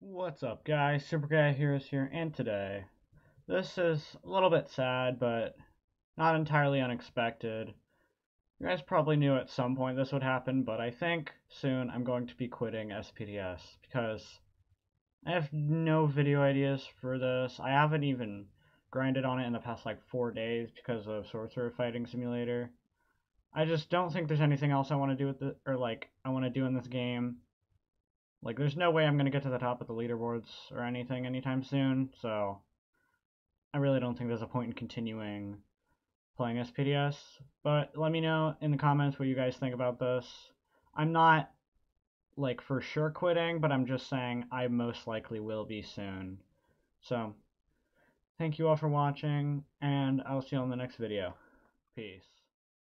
What's up guys, Super Cat Heroes here, and today, this is a little bit sad, but not entirely unexpected. You guys probably knew at some point this would happen, but I think soon I'm going to be quitting SPTS, because I have no video ideas for this. I haven't even grinded on it in the past like four days because of Sorcerer Fighting Simulator. I just don't think there's anything else I want to do with it, or like, I want to do in this game like, there's no way I'm going to get to the top of the leaderboards or anything anytime soon, so I really don't think there's a point in continuing playing SPTS. But let me know in the comments what you guys think about this. I'm not, like, for sure quitting, but I'm just saying I most likely will be soon. So, thank you all for watching, and I'll see you on the next video. Peace.